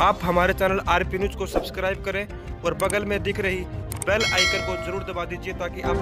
आप हमारे channel R P news को सब्सक्राइब करें और बगल में दिख रही बेल आइकन को ज़रूर दबा दीजिए ताकि आप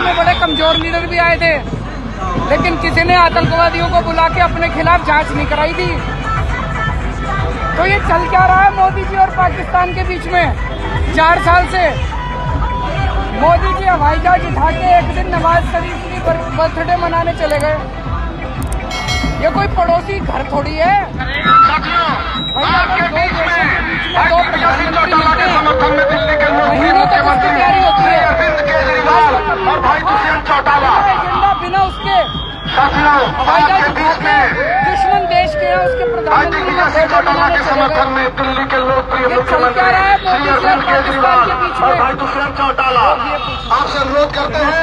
में बड़े कमज़ोर लीडर भी आए थे। लेकिन किसी ने आतंकवादियों को बुला के अपने खिलाफ जाँच नहीं कराई थी। तो ये चल क्या रहा है मोदी जी और पाकिस्तान के बीच में? चार साल से। मोदी जी हवाई जहाज़ उठा के एक दिन नवाज़ शरीफ की बर्थडे मनाने चले गए। ये कोई पड़ोसी घर थोड़ी है? साथियों आपके बीच के में दुश्मन देश के हैं उसके प्रधानमंत्री का बर्थडे चौटाला के समर्थन में दिल्ली के लोकप्रिय मुख्यमंत्री श्री अरविंद केजरीवाल और भाई दुष्यंत चौटाला। आपसे अनुरोध करते हैं